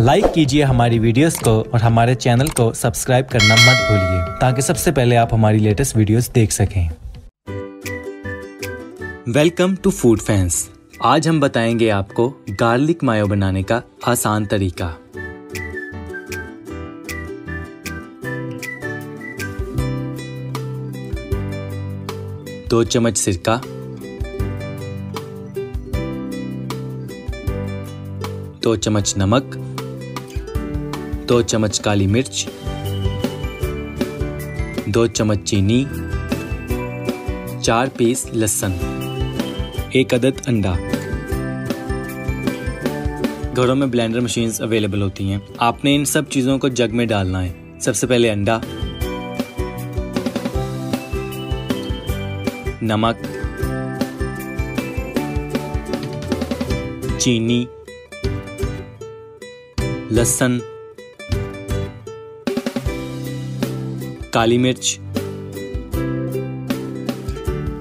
Like कीजिए हमारी videos को और हमारे चैनल को सब्सक्राइब करना मत भूलिए, ताकि सबसे पहले आप हमारी लेटेस्ट वीडियोस देख सकें। वेलकम टू फ़ूड फैंस आज हम बताएँगे आपको गार्लिक मायो बनाने का आसान तरीका। दो चम्मच सिरका। दो चम्मच नमक। दो चम्मच काली मिर्च, दो चम्मच चीनी, चार पीस लहसुन, एक अदद अंडा। घरों में ब्लेंडर मशीन्स अवेलेबल होती हैं। आपने इन सब चीज़ों को जग में डालना है। सबसे पहले अंडा, नमक, चीनी, लहसुन काली मिर्च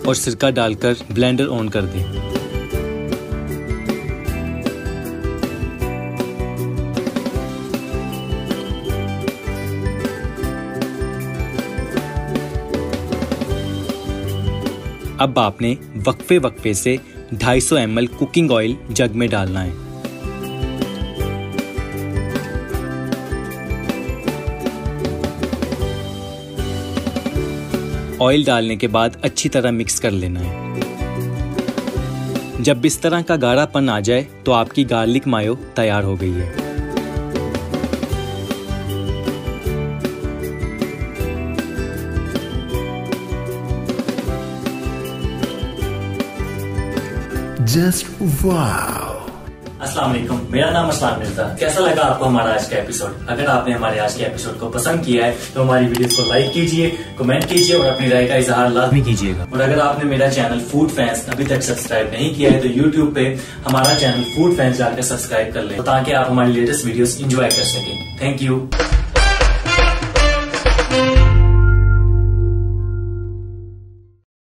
और सिरका डालकर ब्लेंडर ऑन कर दें। अब आपने वक्फे वक्फे से 250 ml कुकिंग ऑयल जग में डालना है। ऑयल डालने के बाद अच्छी तरह मिक्स कर लेना है जब इस तरह का गाढ़ापन आ जाए तो आपकी गार्लिक मायो तैयार हो गई है Just wow! अस्सलाम वालेकुम मेरा नाम असलाम मिर्ज़ा। कैसा लगा आपको हमारा आज का एपिसोड अगर आपने हमारे आज के एपिसोड को पसंद किया है तो हमारी वीडियो को लाइक कीजिए कमेंट कीजिए और अपनी राय का इजहार लाजमी कीजिएगा। और अगर आपने मेरा चैनल फ़ूड फैंस अभी तक सब्सक्राइब नहीं किया है तो यूट्यूब पे हमारा चैनल फ़ूड फैंस जाकर सब्सक्राइब कर ले, ताकि आप हमारी लेटेस्ट वीडियो इंजॉय कर सके। Thank you